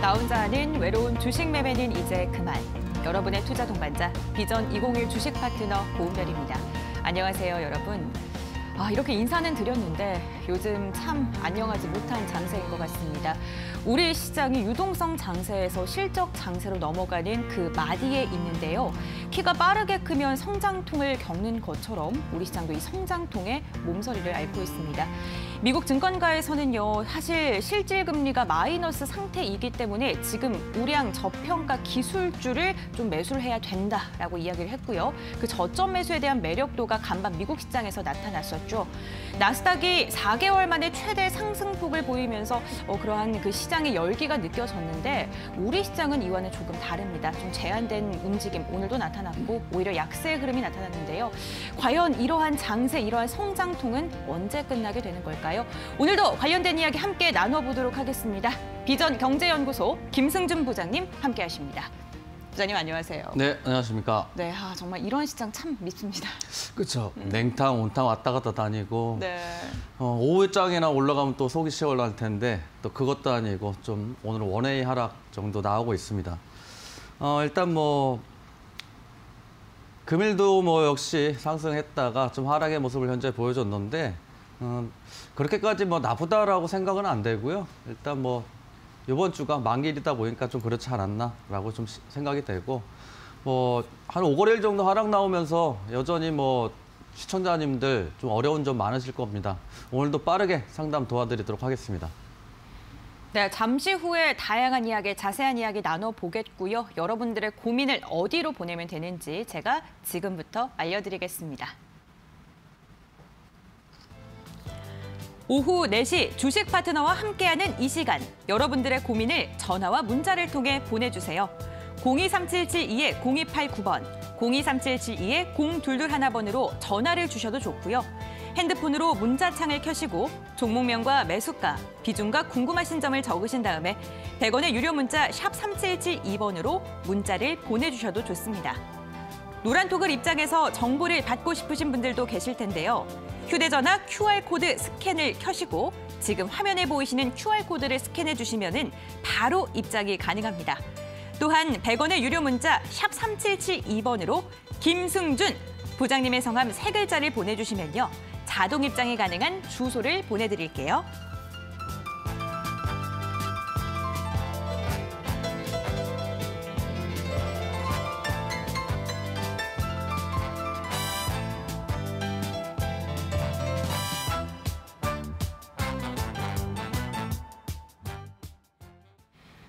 나 혼자 하는 외로운 주식 매매는 이제 그만. 여러분의 투자 동반자 비전 201 주식 파트너 고은별입니다. 안녕하세요, 여러분. 아, 이렇게 인사는 드렸는데 요즘 참 안녕하지 못한 장세인 것 같습니다. 우리 시장이 유동성 장세에서 실적 장세로 넘어가는 그 마디에 있는데요. 키가 빠르게 크면 성장통을 겪는 것처럼 우리 시장도 이 성장통의 몸서리를 앓고 있습니다. 미국 증권가에서는요, 사실 실질 금리가 마이너스 상태이기 때문에 지금 우량 저평가 기술주를 좀 매수를 해야 된다라고 이야기를 했고요. 그 저점 매수에 대한 매력도가 간밤 미국 시장에서 나타났었죠. 나스닥이 4개월 만에 최대 상승폭을 보이면서 어, 그러한 그 시장의 열기가 느껴졌는데 우리 시장은 이와는 조금 다릅니다. 좀 제한된 움직임 오늘도 나타났고 오히려 약세의 흐름이 나타났는데요. 과연 이러한 장세, 이러한 성장통은 언제 끝나게 되는 걸까요? 오늘도 관련된 이야기 함께 나눠보도록 하겠습니다. 비전 경제연구소 김승준 부장님 함께 하십니다. 부장님 안녕하세요. 네, 안녕하십니까. 네, 아, 정말 이런 시장 참 밉습니다. 그렇죠. 냉탕, 온탕 왔다 갔다 다니고 네. 어, 오후장이나 올라가면 또 속이 시원할 텐데 또 그것도 아니고 좀 오늘 원웨이 하락 정도 나오고 있습니다. 어, 일단 뭐 금일도 뭐 역시 상승했다가 좀 하락의 모습을 현재 보여줬는데 어, 그렇게까지 뭐 나쁘다라고 생각은 안 되고요. 일단 뭐 이번 주가 만기이다 보니까 좀 그렇지 않았나라고 좀 생각이 되고 뭐 한 5거래일 정도 하락 나오면서 여전히 뭐 시청자님들 좀 어려운 점 많으실 겁니다. 오늘도 빠르게 상담 도와드리도록 하겠습니다. 네, 잠시 후에 다양한 이야기, 자세한 이야기 나눠보겠고요. 여러분들의 고민을 어디로 보내면 되는지 제가 지금부터 알려드리겠습니다. 오후 4시 주식 파트너와 함께하는 이 시간 여러분들의 고민을 전화와 문자를 통해 보내주세요. 023772-0289번, 023772-0221번으로 전화를 주셔도 좋고요. 핸드폰으로 문자창을 켜시고 종목명과 매수가, 비중과 궁금하신 점을 적으신 다음에 100원의 유료 문자 샵 3772번으로 문자를 보내주셔도 좋습니다. 노란톡을 입장해서 정보를 받고 싶으신 분들도 계실 텐데요. 휴대전화 QR코드 스캔을 켜시고 지금 화면에 보이시는 QR코드를 스캔해 주시면 바로 입장이 가능합니다. 또한 100원의 유료 문자 샵 3772번으로 김승준 부장님의 성함 세 글자를 보내주시면요. 자동 입장이 가능한 주소를 보내드릴게요.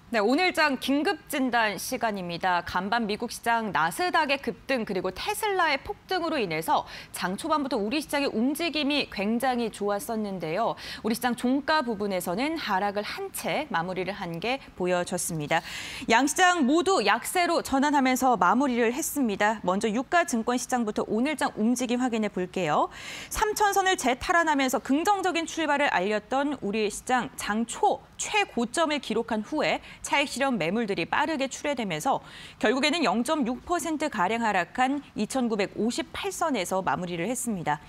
네, 오늘장 긴급 진단 시간입니다. 간밤 미국 시장 나스닥의 급등 그리고 테슬라의 폭등으로 인해서 장 초반부터 우리 시장의 움직임이 굉장히 좋았었는데요. 우리 시장 종가 부분에서는 하락을 한 채 마무리를 한 게 보여졌습니다. 양 시장 모두 약세로 전환하면서 마무리를 했습니다. 먼저 유가 증권 시장부터 오늘장 움직임 확인해 볼게요. 3천선을 재탈환하면서 긍정적인 출발을 알렸던 우리 시장 장초 최고점을 기록한 후에 차익 실현 매물들이 빠르게 출회되면서 결국에는 0.6%가량 하락한 2,958선에서 마무리를 했습니다.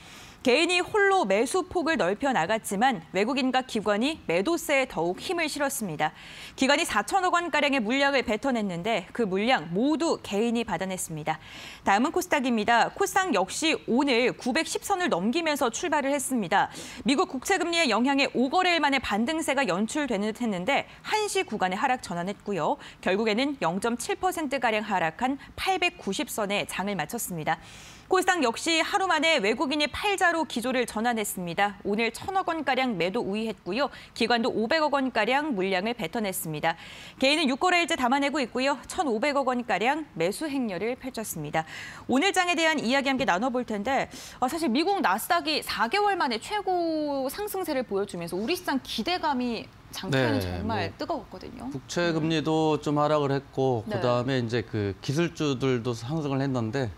개인이 홀로 매수 폭을 넓혀 나갔지만 외국인과 기관이 매도세에 더욱 힘을 실었습니다. 기관이 4천억 원가량의 물량을 뱉어냈는데 그 물량 모두 개인이 받아냈습니다. 다음은 코스닥입니다. 코스닥 역시 오늘 910선을 넘기면서 출발을 했습니다. 미국 국채금리의 영향에 5거래일 만에 반등세가 연출되는 듯 했는데 한시 구간에 하락 전환했고요. 결국에는 0.7%가량 하락한 890선에 장을 마쳤습니다. 코스닥 역시 하루 만에 외국인이 팔자로 기조를 전환했습니다. 오늘 천억 원가량 매도 우위했고요. 기관도 500억 원가량 물량을 뱉어냈습니다. 개인은 6거래일째 담아내고 있고요. 1,500억 원가량 매수 행렬을 펼쳤습니다. 오늘 장에 대한 이야기 함께 나눠볼 텐데 어, 사실 미국 나스닥이 4개월 만에 최고 상승세를 보여주면서 우리 시장 기대감이 장표는 네, 정말 뭐 뜨거웠거든요. 국채 금리도 좀 하락을 했고 네. 그다음에 이제 그 기술주들도 상승을 했는데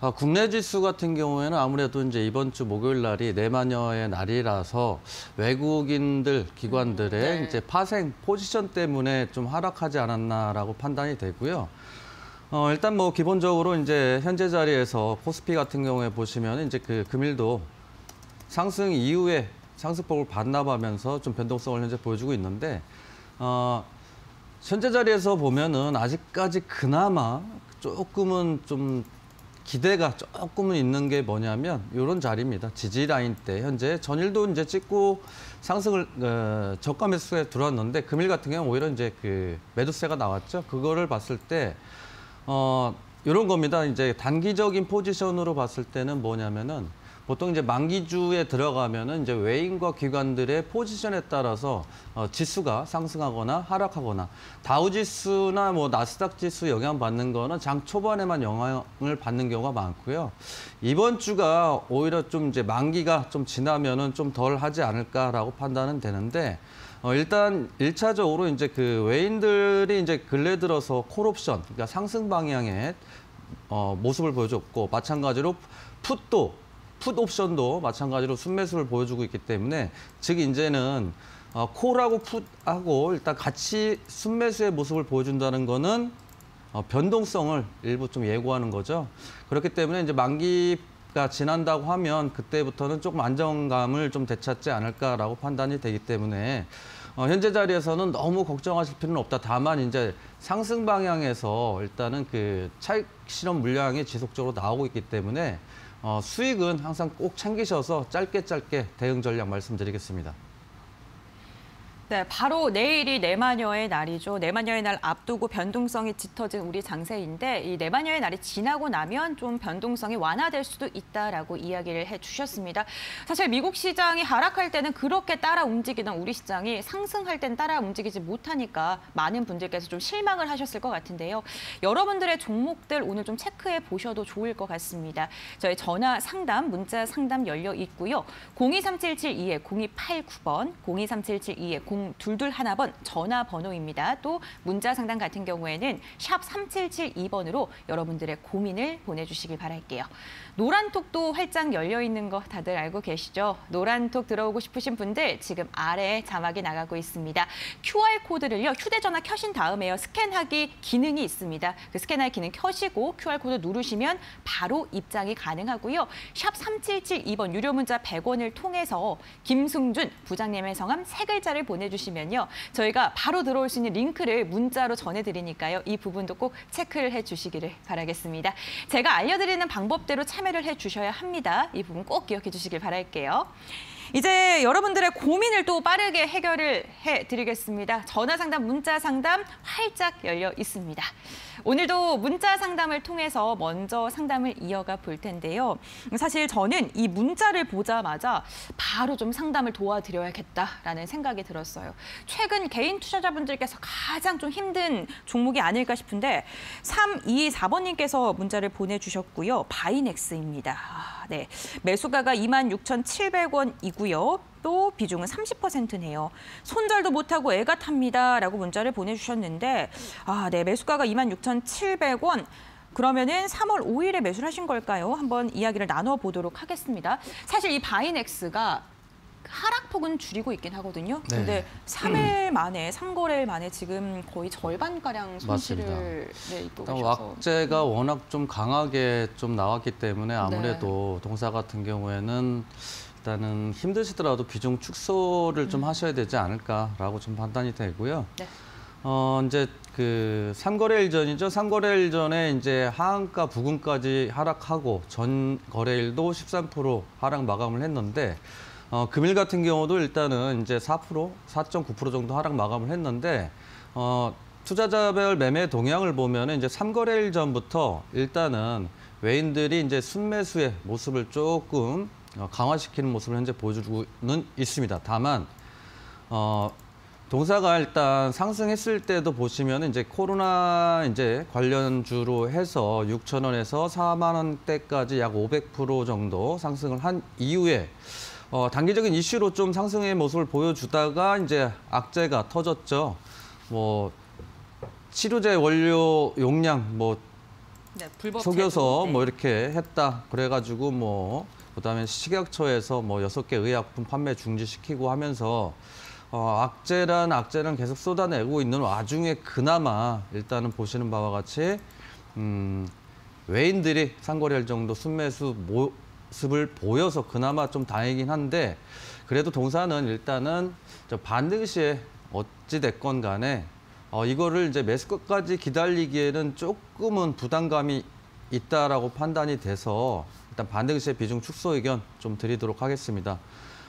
아, 국내 지수 같은 경우에는 아무래도 이제 이번 주 목요일 날이 내마녀의 날이라서 외국인들 기관들의 네. 이제 파생 포지션 때문에 좀 하락하지 않았나라고 판단이 되고요. 어, 일단 뭐 기본적으로 이제 현재 자리에서 코스피 같은 경우에 보시면 이제 그 금일도 상승 이후에 상승폭을 반납하면서 좀 변동성을 현재 보여주고 있는데 어, 현재 자리에서 보면은 아직까지 그나마 조금은 좀 기대가 조금은 있는 게 뭐냐면 이런 자리입니다. 지지 라인 때 현재 전일도 이제 찍고 상승을 어, 저가 매수에 들어왔는데 금일 같은 경우는 오히려 이제 그 매도세가 나왔죠. 그거를 봤을 때 어, 이런 겁니다. 이제 단기적인 포지션으로 봤을 때는 뭐냐면은 보통 이제 만기주에 들어가면은 이제 외인과 기관들의 포지션에 따라서 어, 지수가 상승하거나 하락하거나 다우 지수나 뭐 나스닥 지수 영향 받는 거는 장 초반에만 영향을 받는 경우가 많고요. 이번 주가 오히려 좀 이제 만기가 좀 지나면은 좀 덜 하지 않을까라고 판단은 되는데 어, 일단 일차적으로 이제 그 외인들이 이제 근래 들어서 콜옵션, 그러니까 상승 방향의 어, 모습을 보여줬고 마찬가지로 풋도 풋 옵션도 마찬가지로 순매수를 보여주고 있기 때문에 즉 이제는 어, 콜하고 풋하고 일단 같이 순매수의 모습을 보여준다는 거는 어, 변동성을 일부 좀 예고하는 거죠. 그렇기 때문에 이제 만기가 지난다고 하면 그때부터는 조금 안정감을 좀 되찾지 않을까라고 판단이 되기 때문에 어, 현재 자리에서는 너무 걱정하실 필요는 없다. 다만 이제 상승 방향에서 일단은 그 차익 실험 물량이 지속적으로 나오고 있기 때문에 어, 수익은 항상 꼭 챙기셔서 짧게 짧게 대응 전략 말씀드리겠습니다. 네, 바로 내일이 내마녀의 날이죠. 내마녀의 날 앞두고 변동성이 짙어진 우리 장세인데 이 내마녀의 날이 지나고 나면 좀 변동성이 완화될 수도 있다라고 이야기를 해주셨습니다. 사실 미국 시장이 하락할 때는 그렇게 따라 움직이던 우리 시장이 상승할 땐 따라 움직이지 못하니까 많은 분들께서 좀 실망을 하셨을 것 같은데요. 여러분들의 종목들 오늘 좀 체크해 보셔도 좋을 것 같습니다. 저희 전화 상담, 문자 상담 열려 있고요. 023772에 0289번, 023772에 0221번 전화 번호입니다. 또 문자 상담 같은 경우에는 샵 3772번으로 여러분들의 고민을 보내주시길 바랄게요. 노란톡도 활짝 열려 있는 거 다들 알고 계시죠? 노란톡 들어오고 싶으신 분들 지금 아래 자막이 나가고 있습니다. QR코드를요, 휴대전화 켜신 다음에요, 스캔하기 기능이 있습니다. 그 스캔할 기능 켜시고 QR코드 누르시면 바로 입장이 가능하고요. 샵 3772번 유료 문자 100원을 통해서 김승준 부장님의 성함 세 글자를 보내주시면요. 저희가 바로 들어올 수 있는 링크를 문자로 전해드리니까요. 이 부분도 꼭 체크를 해주시기를 바라겠습니다. 제가 알려드리는 방법대로 참여 를 해주셔야 합니다. 이 부분 꼭 기억해 주시길 바랄게요. 이제 여러분들의 고민을 또 빠르게 해결을 해드리겠습니다. 전화 상담, 문자 상담 활짝 열려 있습니다. 오늘도 문자 상담을 통해서 먼저 상담을 이어가 볼 텐데요. 사실 저는 이 문자를 보자마자 바로 좀 상담을 도와드려야겠다라는 생각이 들었어요. 최근 개인 투자자분들께서 가장 좀 힘든 종목이 아닐까 싶은데 324번님께서 문자를 보내주셨고요. 바이넥스입니다. 아, 네, 매수가가 26,700원이고 요. 또 비중은 30%네요. 손절도 못하고 애가 탑니다 라고 문자를 보내주셨는데 아, 네, 매수가가 26,700원. 그러면은 3월 5일에 매수를 하신 걸까요? 한번 이야기를 나눠 보도록 하겠습니다. 사실 이 바이넥스가 하락폭은 줄이고 있긴 하거든요. 네. 근데 3일 만에, 3거래일 만에 지금 거의 절반가량 손실을 네, 입고 계셔서. 왁제가 워낙 좀 강하게 좀 나왔기 때문에 아무래도 동사 같은 경우에는 일단은 힘드시더라도 비중 축소를 좀 하셔야 되지 않을까라고 좀 판단이 되고요. 네. 어, 이제 그 3거래일 전이죠. 3거래일 전에 이제 하한가 부근까지 하락하고 전 거래일도 13% 하락 마감을 했는데 어, 금일 같은 경우도 일단은 이제 4%, 4.9% 정도 하락 마감을 했는데 어, 투자자별 매매 동향을 보면은 이제 3거래일 전부터 일단은 외인들이 이제 순매수의 모습을 조금 어, 강화시키는 모습을 현재 보여주고는 있습니다. 다만 어, 동사가 일단 상승했을 때도 보시면 이제 코로나 이제 관련주로 해서 6천 원에서 4만 원대까지 약 500% 정도 상승을 한 이후에 어, 단기적인 이슈로 좀 상승의 모습을 보여주다가 이제 악재가 터졌죠. 뭐 치료제 원료 용량 뭐 네, 속여서 제조. 네. 뭐 이렇게 했다. 그래가지고 뭐 그다음에 식약처에서 뭐 여섯 개 의약품 판매 중지시키고 하면서 어, 악재란 악재는 계속 쏟아내고 있는 와중에 그나마 일단은 보시는 바와 같이 음, 외인들이 상거래할 정도 순매수 모습을 보여서 그나마 좀 다행이긴 한데 그래도 동사는 일단은 저 반등 시에 어찌 됐건 간에 어, 이거를 이제 매수가까지 기다리기에는 조금은 부담감이 있다라고 판단이 돼서 일단 반등 시에 비중 축소 의견 좀 드리도록 하겠습니다.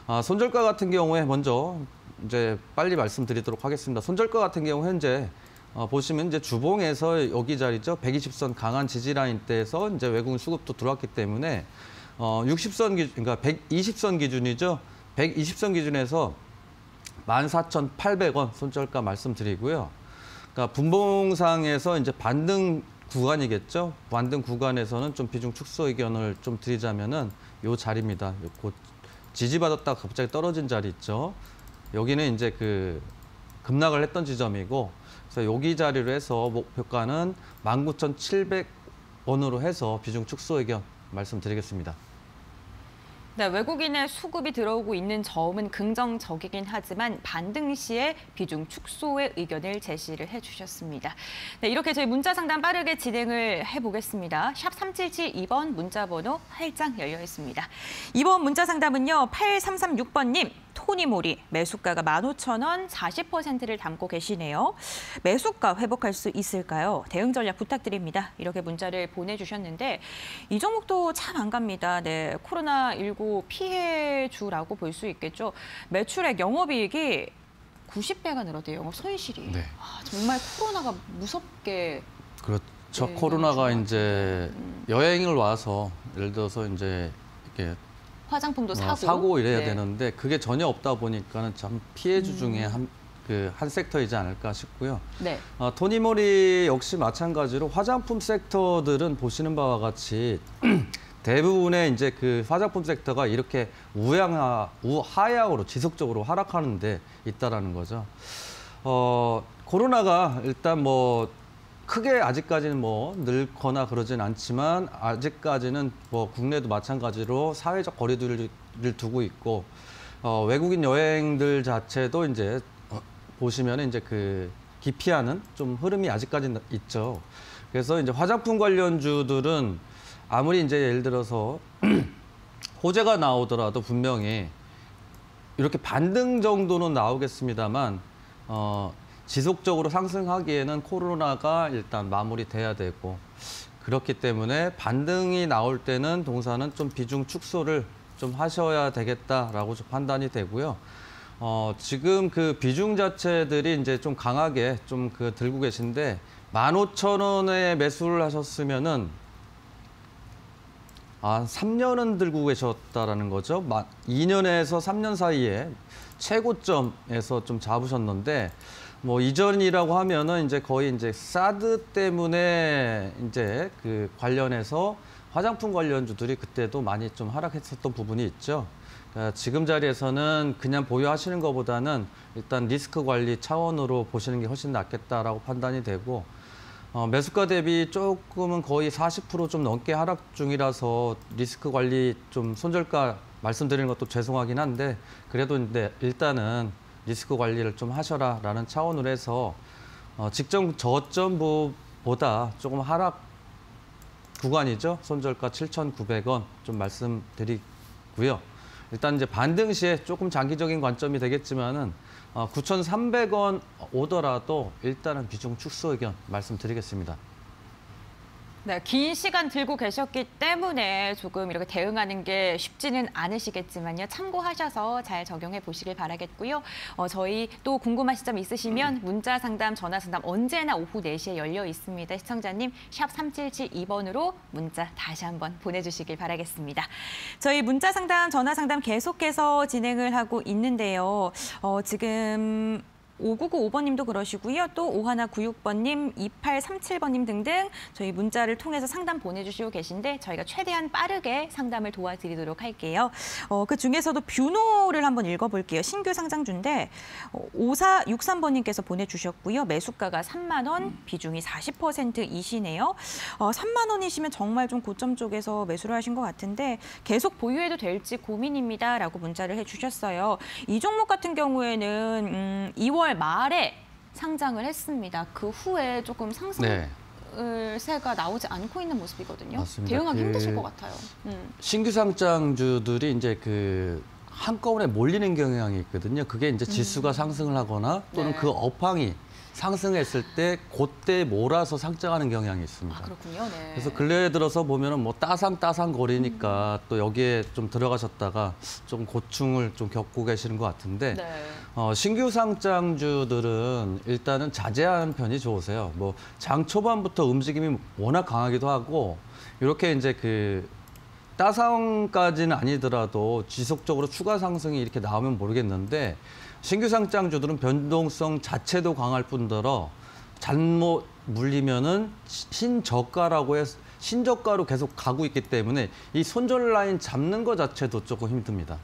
아, 손절가 같은 경우에 먼저 이제 빨리 말씀드리도록 하겠습니다. 손절가 같은 경우 현재 어, 보시면 이제 주봉에서 여기 자리죠. 120선 강한 지지 라인대에서 이제 외국인 수급도 들어왔기 때문에 어, 60선 기준, 그러니까 120선 기준이죠. 120선 기준에서 14,800원 손절가 말씀드리고요. 그러니까 분봉상에서 이제 반등 구간이겠죠. 반등 구간에서는 좀 비중 축소 의견을 좀 드리자면은 요 자리입니다. 곧 지지받았다 가 갑자기 떨어진 자리 있죠. 여기는 이제 그 급락을 했던 지점이고 그래서 여기 자리로 해서 목표가는 19,700원으로 해서 비중 축소 의견 말씀드리겠습니다. 네, 외국인의 수급이 들어오고 있는 점은 긍정적이긴 하지만 반등 시에 비중 축소의 의견을 제시를 해주셨습니다. 네, 이렇게 저희 문자 상담 빠르게 진행을 해보겠습니다. 샵 3772번 문자 번호 활짝 열려 있습니다. 이번 문자 상담은요. 8336번님. 토니모리 매수가가 15,000원 40%를 담고 계시네요. 매수가 회복할 수 있을까요? 대응 전략 부탁드립니다. 이렇게 문자를 보내주셨는데 이 종목도 참 안 갑니다. 네, 코로나19 피해주라고 볼 수 있겠죠. 매출액 영업이익이 90배가 늘었대요. 영업 손실이. 네. 아, 정말 코로나가 무섭게 그렇죠. 네, 코로나가. 이제 여행을 와서 예를 들어서 이제 이렇게 화장품도 어, 사고 이래야 네. 되는데 그게 전혀 없다 보니까는 참 피해주 중에 한 그 한 섹터이지 않을까 싶고요. 네. 어, 토니모리 역시 마찬가지로 화장품 섹터들은 보시는 바와 같이 대부분의 이제 그 화장품 섹터가 이렇게 우양하, 우하향으로 지속적으로 하락하는 데 있다라는 거죠. 어, 코로나가 일단 뭐 크게 아직까지는 뭐 늘거나 그러진 않지만 아직까지는 뭐 국내도 마찬가지로 사회적 거리두기를 두고 있고 어, 외국인 여행들 자체도 이제 어, 보시면 이제 그 기피하는 좀 흐름이 아직까지는 있죠. 그래서 이제 화장품 관련주들은 아무리 이제 예를 들어서 호재가 나오더라도 분명히 이렇게 반등 정도는 나오겠습니다만 어, 지속적으로 상승하기에는 코로나가 일단 마무리돼야 되고 그렇기 때문에 반등이 나올 때는 동사는 좀 비중 축소를 좀 하셔야 되겠다라고 좀 판단이 되고요. 어, 지금 그 비중 자체들이 이제 좀 강하게 좀 그 들고 계신데 15,000원에 매수를 하셨으면은 아, 3년은 들고 계셨다라는 거죠. 2년에서 3년 사이에 최고점에서 좀 잡으셨는데 뭐 이전이라고 하면은 이제 거의 이제 사드 때문에 이제 그 관련해서 화장품 관련주들이 그때도 많이 좀 하락했었던 부분이 있죠. 그러니까 지금 자리에서는 그냥 보유하시는 것보다는 일단 리스크 관리 차원으로 보시는 게 훨씬 낫겠다라고 판단이 되고 어, 매수가 대비 조금은 거의 40%좀 넘게 하락 중이라서 리스크 관리 좀 손절가 말씀드리는 것도 죄송하긴 한데 그래도 근데 일단은 리스크 관리를 좀 하셔라라는 차원으로 해서 어, 직전 저점보다 조금 하락 구간이죠. 손절가 7,900원 좀 말씀드리고요. 일단 이제 반등 시에 조금 장기적인 관점이 되겠지만은 어, 9,300원 오더라도 일단은 비중 축소 의견 말씀드리겠습니다. 네, 긴 시간 들고 계셨기 때문에 조금 이렇게 대응하는 게 쉽지는 않으시겠지만요. 참고하셔서 잘 적용해 보시길 바라겠고요. 어, 저희 또 궁금하신 점 있으시면 문자 상담, 전화 상담 언제나 오후 4시에 열려 있습니다. 시청자님 샵 3772번으로 문자 다시 한번 보내주시길 바라겠습니다. 저희 문자 상담, 전화 상담 계속해서 진행을 하고 있는데요. 어, 지금 5995번님도 그러시고요. 또 5196번님, 2837번님 등등 저희 문자를 통해서 상담 보내주시고 계신데 저희가 최대한 빠르게 상담을 도와드리도록 할게요. 어, 그 중에서도 뷰노를 한번 읽어볼게요. 신규 상장주인데 어, 5463번님께서 보내주셨고요. 매수가가 3만 원, 비중이 40%이시네요. 어, 3만 원이시면 정말 좀 고점 쪽에서 매수를 하신 것 같은데 계속 보유해도 될지 고민입니다 라고 문자를 해주셨어요. 이 종목 같은 경우에는 음, 2월 말에 상장을 했습니다. 그 후에 조금 상승 네. 맞습니다. 대응하기 그- 힘드실 것 같아요. 음. 신규 상장주들이 이제 그 한꺼번에 몰리는 경향이 있거든요. 그게 이제 지수가 상승을 하거나 또는 네. 그 업황이 상승했을 때 그때 몰아서 상장하는 경향이 있습니다. 아, 그렇군요. 네. 그래서 근래에 들어서 보면은 뭐 따상따상 거리니까 또 여기에 좀 들어가셨다가 좀 고충을 좀 겪고 계시는 것 같은데 네. 어, 신규 상장주들은 일단은 자제하는 편이 좋으세요. 뭐 장 초반부터 움직임이 워낙 강하기도 하고 이렇게 이제 그 따상까지는 아니더라도 지속적으로 추가 상승이 이렇게 나오면 모르겠는데 신규 상장주들은 변동성 자체도 강할 뿐더러 잘못 물리면은 신저가라고 해서 신저가로 계속 가고 있기 때문에 이 손절 라인 잡는 것 자체도 조금 힘듭니다.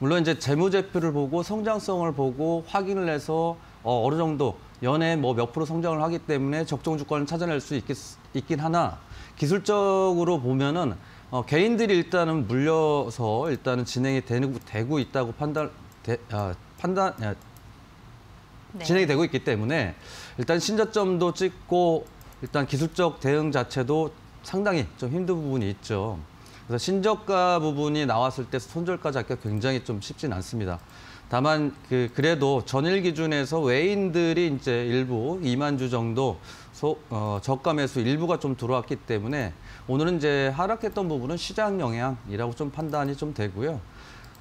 물론 이제 재무제표를 보고 성장성을 보고 확인을 해서 어, 어느 정도 연에 뭐 몇 프로 성장을 하기 때문에 적정 주가를 찾아낼 수 있겠, 있긴 하나 기술적으로 보면은 어, 개인들이 일단은 물려서 일단은 진행이 되는, 되고 있다고 판단, 되, 아, 판단, 아, 네. 진행이 되고 있기 때문에 일단 신저점도 찍고 일단 기술적 대응 자체도 상당히 좀 힘든 부분이 있죠. 그래서 신저가 부분이 나왔을 때 손절가 잡기가 굉장히 좀 쉽진 않습니다. 다만 그 그래도 전일 기준에서 외인들이 이제 일부 2만 주 정도 소, 어, 저가 매수 일부가 좀 들어왔기 때문에 오늘은 이제 하락했던 부분은 시장 영향이라고 좀 판단이 좀 되고요.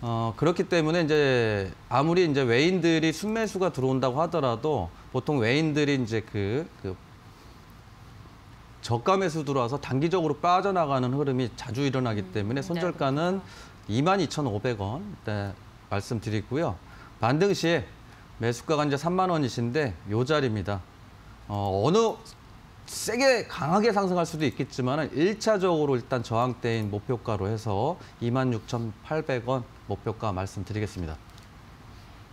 어, 그렇기 때문에 이제 아무리 이제 외인들이 순매수가 들어온다고 하더라도 보통 외인들이 이제 그, 그 저가 매수 들어와서 단기적으로 빠져나가는 흐름이 자주 일어나기 때문에 네, 손절가는 22,500원 네, 말씀드리고요. 반등 시에 매수가가 이제 3만 원이신데 요 자리입니다. 어, 어느 세게 강하게 상승할 수도 있겠지만 일차적으로 일단 저항대인 목표가로 해서 26,800원 목표가 말씀드리겠습니다.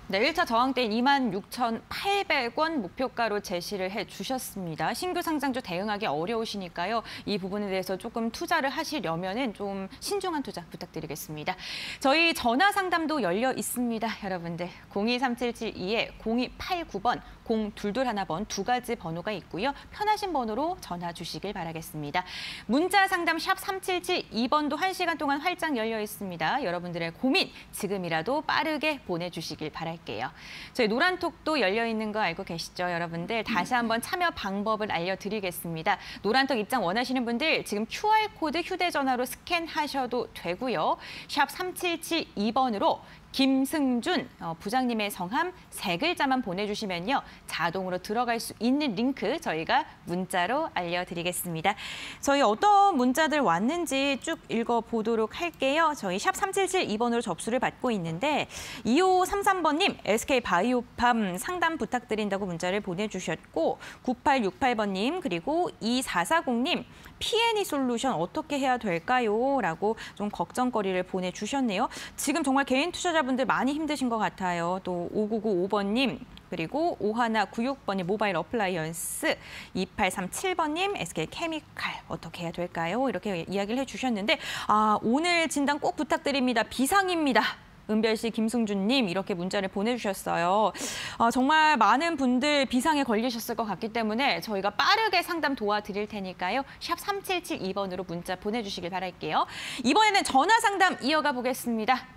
네, 1차 저항 대인 26,800원 목표가로 제시를 해 주셨습니다. 신규 상장주 대응하기 어려우시니까요. 이 부분에 대해서 조금 투자를 하시려면은 좀 신중한 투자 부탁드리겠습니다. 저희 전화 상담도 열려 있습니다. 여러분들 023772에 0289번 0221번 두 가지 번호가 있고요. 편하신 번호로 전화 주시길 바라겠습니다. 문자 상담 샵 3772번도 1시간 동안 활짝 열려 있습니다. 여러분들의 고민 지금이라도 빠르게 보내주시길 바 랄게요. 저희 노란톡도 열려 있는 거 알고 계시죠, 여러분들? 다시 한번 참여 방법을 알려드리겠습니다. 노란톡 입장 원하시는 분들 지금 QR코드 휴대전화로 스캔하셔도 되고요. 샵 3772번으로 김승준 어, 부장님의 성함 세 글자만 보내주시면요. 자동으로 들어갈 수 있는 링크 저희가 문자로 알려드리겠습니다. 저희 어떤 문자들 왔는지 쭉 읽어보도록 할게요. 저희 샵 3772번으로 접수를 받고 있는데 2533번님 SK 바이오팜 상담 부탁드린다고 문자를 보내주셨고 9868번님 그리고 2440님 P&E 솔루션 어떻게 해야 될까요? 라고 좀 걱정거리를 보내주셨네요. 지금 정말 개인 투자자 분들 많이 힘드신 것 같아요. 또 5995번님 그리고 5196번님 모바일 어플라이언스 2837번님 SK 케미칼 어떻게 해야 될까요? 이렇게 이야기를 해주셨는데 아 오늘 진단 꼭 부탁드립니다. 비상입니다. 은별 씨, 김승준 님 이렇게 문자를 보내주셨어요. 아, 정말 많은 분들 비상에 걸리셨을 것 같기 때문에 저희가 빠르게 상담 도와드릴 테니까요. 샵 3772번으로 문자 보내주시길 바랄게요. 이번에는 전화 상담 이어가 보겠습니다.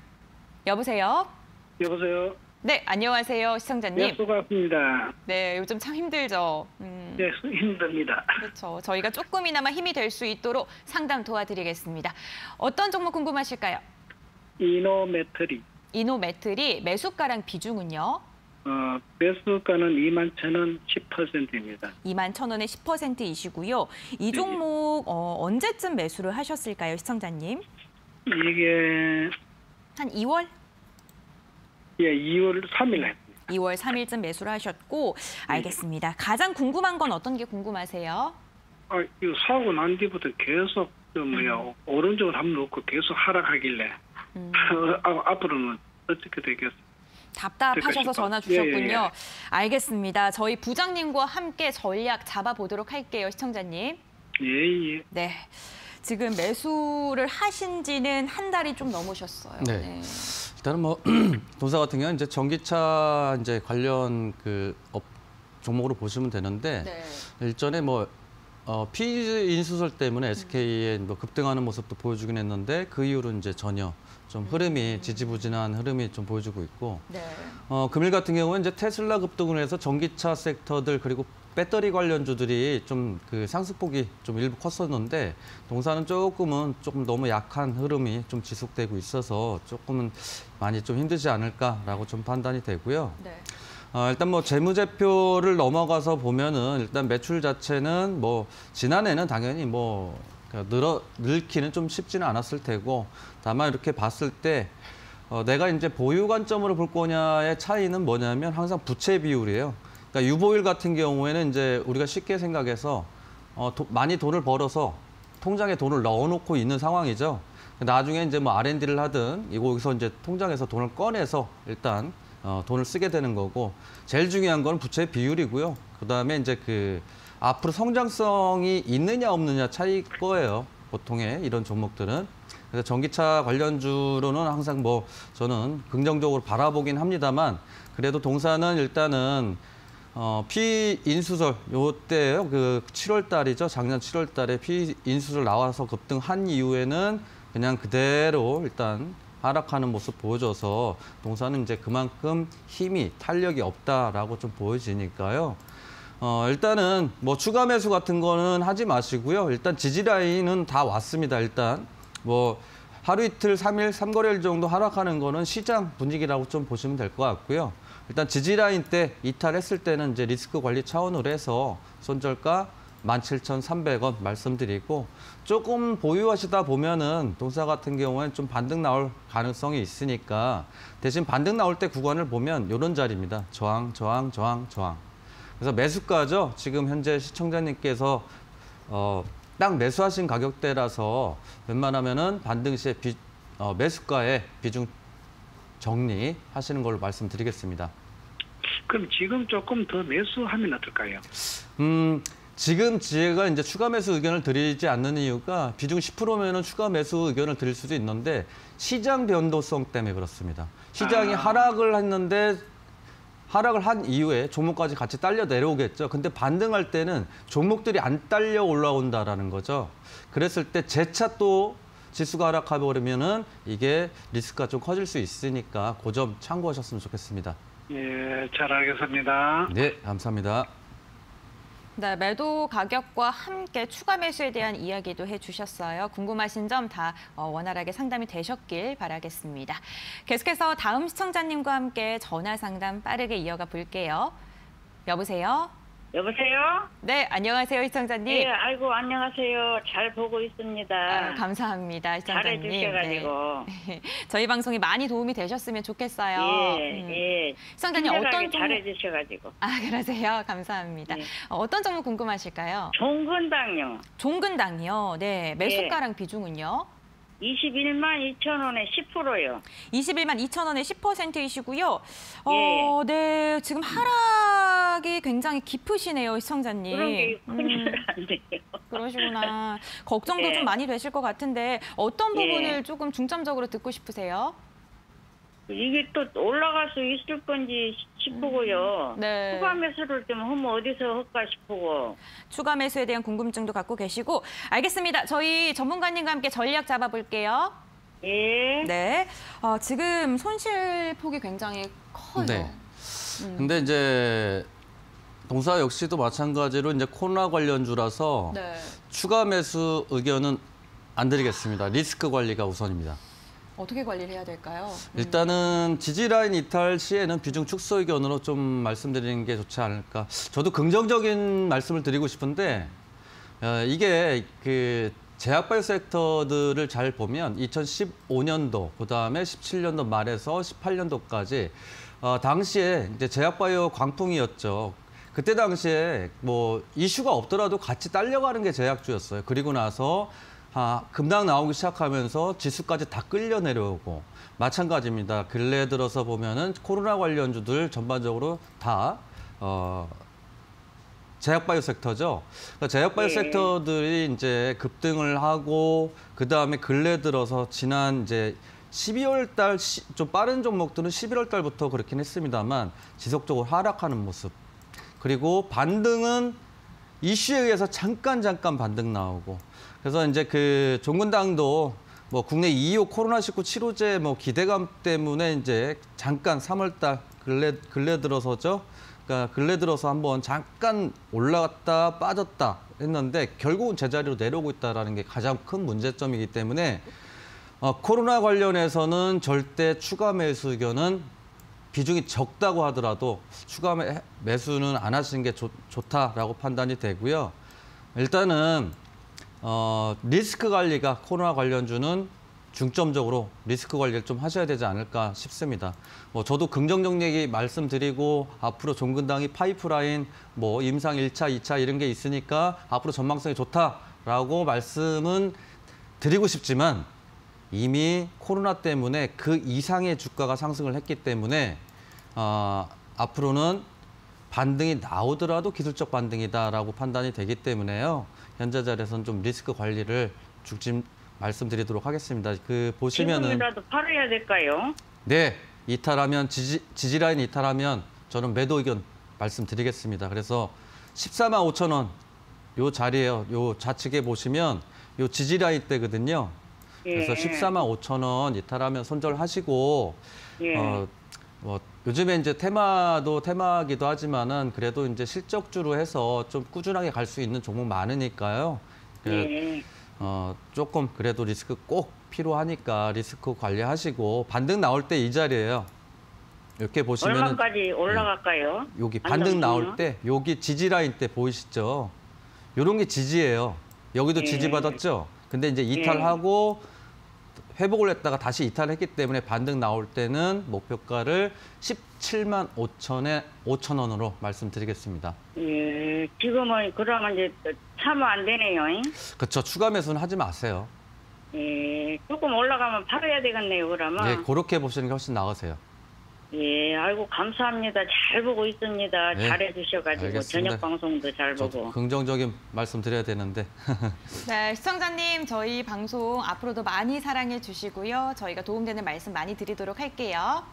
여보세요? 여보세요. 네, 안녕하세요, 네, 시청자님. 수고하십니다. 네, 요즘 참 힘들죠. 음, 네, 힘듭니다. 그렇죠. 저희가 조금이나마 힘이 될 수 있도록 상담 도와드리겠습니다. 어떤 종목 궁금하실까요? 이노메트리. 이노매트리 매수가랑 비중은요? 어, 매수가는 2만 천원 10%입니다. 2만 천 원에 10%이시고요. 이 종목 어, 언제쯤 매수를 하셨을까요, 시청자님? 이게 한 2월? 예, 2월 3일 했습니다. 2월 3일쯤 매수를 하셨고 알겠습니다. 가장 궁금한 건 어떤 게 궁금하세요? 아, 이거 사고 난 뒤부터 계속 좀 뭐야 오른쪽으로 한번 놓고 계속 하락하길래 음, 아, 앞으로는 어떻게 되겠어? 답답하셔서 전화 싶어. 예, 예, 주셨군요. 예. 알겠습니다. 저희 부장님과 함께 전략 잡아보도록 할게요, 시청자님. 예, 예. 네. 지금 매수를 하신 지는 한 달이 좀 넘으셨어요. 네. 일단은 뭐 동사 같은 경우는 이제 전기차 이제 관련 그 업 종목으로 보시면 되는데 네. 일전에 뭐 어, 피인수설 때문에 SK의 뭐 급등하는 모습도 보여주긴 했는데 그 이후로 이제 전혀 좀 흐름이 지지부진한 흐름이 좀 보여주고 있고 네. 어, 금일 같은 경우는 이제 테슬라 급등을 해서 전기차 섹터들 그리고 배터리 관련주들이 좀 그 상승폭이 좀 일부 컸었는데 동사는 조금은 조금 너무 약한 흐름이 좀 지속되고 있어서 조금은 많이 좀 힘들지 않을까라고 좀 판단이 되고요. 네. 어, 일단 뭐 재무제표를 넘어가서 보면은 일단 매출 자체는 뭐 지난해는 당연히 뭐 그러니까 늘어 늘기는 좀 쉽지는 않았을 테고 다만 이렇게 봤을 때 어, 내가 이제 보유 관점으로 볼 거냐의 차이는 뭐냐면 항상 부채 비율이에요. 그러니까 유보율 같은 경우에는 이제 우리가 쉽게 생각해서 어, 도- 많이 돈을 벌어서 통장에 돈을 넣어놓고 있는 상황이죠. 나중에 이제 뭐 R&D를 하든 이거 여기서 이제 통장에서 돈을 꺼내서 일단 어, 돈을 쓰게 되는 거고 제일 중요한 건 부채 비율이고요. 그 다음에 이제 그 앞으로 성장성이 있느냐 없느냐 차이 거예요. 보통의 이런 종목들은. 그래서 전기차 관련주로는 항상 뭐 저는 긍정적으로 바라보긴 합니다만 그래도 동사는 일단은 어, 피인수설 요때요 그 7월 달이죠 작년 7월 달에 피인수설 나와서 급등한 이후에는 그냥 그대로 일단 하락하는 모습 보여줘서 동사는 이제 그만큼 힘이 탄력이 없다라고 좀 보여지니까요. 어, 일단은 뭐 추가 매수 같은 거는 하지 마시고요. 일단 지지 라인은 다 왔습니다. 일단 뭐 하루 이틀, 삼일삼거래일 정도 하락하는 거는 시장 분위기라고 좀 보시면 될 것 같고요. 일단 지지 라인 때 이탈했을 때는 이제 리스크 관리 차원으로 해서 손절가 17,300원 말씀드리고 조금 보유하시다 보면은 동사 같은 경우에는 좀 반등 나올 가능성이 있으니까 대신 반등 나올 때 구간을 보면 이런 자리입니다. 저항, 저항, 저항, 저항. 그래서 매수가죠. 지금 현재 시청자님께서 어, 딱 매수하신 가격대라서 웬만하면은 반등 시에 비, 어, 매수가에 비중 정리하시는 걸로 말씀드리겠습니다. 그럼 지금 조금 더 매수하면 어떨까요? 음, 지금 지혜가 이제 추가 매수 의견을 드리지 않는 이유가 비중 10%면은 추가 매수 의견을 드릴 수도 있는데 시장 변동성 때문에 그렇습니다. 시장이 아. 하락을 했는데 하락을 한 이후에 종목까지 같이 딸려 내려오겠죠. 근데 반등할 때는 종목들이 안 딸려 올라온다라는 거죠. 그랬을 때 재차 또 지수가 하락해 버리면은 이게 리스크가 좀 커질 수 있으니까 그 점 참고하셨으면 좋겠습니다. 예, 잘 알겠습니다. 네, 감사합니다. 네, 매도 가격과 함께 추가 매수에 대한 이야기도 해주셨어요. 궁금하신 점 다 원활하게 상담이 되셨길 바라겠습니다. 계속해서 다음 시청자님과 함께 전화 상담 빠르게 이어가 볼게요. 여보세요? 여보세요? 네, 안녕하세요, 시청자님. 예, 아이고 안녕하세요. 잘 보고 있습니다. 아, 감사합니다, 시청자님. 잘해주셔가지고. 네. 저희 방송이 많이 도움이 되셨으면 좋겠어요. 예, 음. 예. 시청자님 어떤. 잘해주셔가지고. 아, 그러세요? 감사합니다. 예. 어, 어떤 종목 궁금하실까요? 종근당요. 종근당이요. 네, 매수가랑 비중은요? 21만 2천 원에 10%요. 21만 2천 원에 10%이시고요. 어, 예. 네, 지금 하락이 굉장히 깊으시네요, 시청자님. 그런 게 음, 큰일 안 돼요. 그러시구나. 걱정도 예. 좀 많이 되실 것 같은데 어떤 예. 부분을 조금 중점적으로 듣고 싶으세요? 이게 또 올라갈 수 있을 건지 싶고요. 네. 추가 매수를 좀 하면 어디서 할까 싶고. 추가 매수에 대한 궁금증도 갖고 계시고 알겠습니다. 저희 전문가님과 함께 전략 잡아볼게요. 예. 네, 어, 지금 손실 폭이 굉장히 커요. 네. 근데 이제 동사 역시도 마찬가지로 이제 코로나 관련주라서 네. 추가 매수 의견은 안 드리겠습니다. 리스크 관리가 우선입니다. 어떻게 관리를 해야 될까요? 음. 일단은 지지라인 이탈 시에는 비중 축소 의견으로 좀 말씀드리는 게 좋지 않을까. 저도 긍정적인 말씀을 드리고 싶은데 어, 이게 그 제약바이오 섹터들을 잘 보면 2015년도 그다음에 17년도 말에서 18년도까지 어, 당시에 이제 제약바이오 광풍이었죠. 그때 당시에 뭐 이슈가 없더라도 같이 딸려가는 게 제약주였어요. 그리고 나서 아, 급락 나오기 시작하면서 지수까지 다 끌려 내려오고 마찬가지입니다. 근래 들어서 보면은 코로나 관련주들 전반적으로 다 어, 제약바이오 섹터죠. 그러니까 제약바이오 예. 섹터들이 이제 급등을 하고 그 다음에 근래 들어서 지난 이제 12월 달 좀 빠른 종목들은 11월 달부터 그렇긴 했습니다만 지속적으로 하락하는 모습. 그리고 반등은 이슈에 의해서 잠깐 잠깐 반등 나오고 그래서 이제 그 종근당도 뭐 국내 2호 코로나19 치료제 뭐 기대감 때문에 이제 잠깐 3월달 근래 근래 들어서죠. 그러니까 근래 들어서 한번 잠깐 올라갔다 빠졌다 했는데 결국은 제자리로 내려오고 있다라는 게 가장 큰 문제점이기 때문에 어, 코로나 관련해서는 절대 추가 매수 의견은 비중이 적다고 하더라도 추가 매, 매수는 안 하시는 게 좋, 좋다라고 판단이 되고요. 일단은 어, 리스크 관리가 코로나 관련주는 중점적으로 리스크 관리를 좀 하셔야 되지 않을까 싶습니다. 뭐 저도 긍정적 얘기 말씀드리고 앞으로 종근당이 파이프라인 뭐 임상 1차, 2차 이런 게 있으니까 앞으로 전망성이 좋다라고 말씀은 드리고 싶지만 이미 코로나 때문에 그 이상의 주가가 상승을 했기 때문에 어, 앞으로는 반등이 나오더라도 기술적 반등이다라고 판단이 되기 때문에요. 현재 자리에서는 좀 리스크 관리를 중심 말씀드리도록 하겠습니다. 그 보시면은 지금이라도 팔아야 될까요? 네 이탈하면 지지, 지지라인 이탈하면 저는 매도 의견 말씀드리겠습니다. 그래서 14만 5천 원 요 자리에요. 요 좌측에 보시면 요 지지라인 때거든요. 그래서 예. 14만 5천 원 이탈하면 손절하시고 예. 어, 뭐 요즘에 이제 테마도 테마기도 하지만은 그래도 이제 실적주로 해서 좀 꾸준하게 갈 수 있는 종목 많으니까요. 그, 예. 어, 조금 그래도 리스크 꼭 필요하니까 리스크 관리하시고 반등 나올 때 이 자리예요. 이렇게 보시면은 얼마까지 올라갈까요? 여기 안 반등 나올? 때 여기 지지 라인 때 보이시죠? 요런 게 지지예요. 여기도 예. 지지 받았죠? 근데 이제 이탈하고 회복을 했다가 다시 이탈했기 때문에 반등 나올 때는 목표가를 17만 5천에 5천 원으로 말씀드리겠습니다. 예. 지금은 그러면 이제 참으면 안 되네요. 잉? 그렇죠. 추가 매수는 하지 마세요. 예. 조금 올라가면 팔아야 되겠네요. 그러면. 예, 그렇게 보시는 게 훨씬 나으세요. 예, 아이고 감사합니다. 잘 보고 있습니다. 네, 잘해 주셔가지고 알겠습니다. 저녁 방송도 잘저 보고. 긍정적인 말씀 드려야 되는데 네, 시청자님 저희 방송 앞으로도 많이 사랑해 주시고요. 저희가 도움되는 말씀 많이 드리도록 할게요.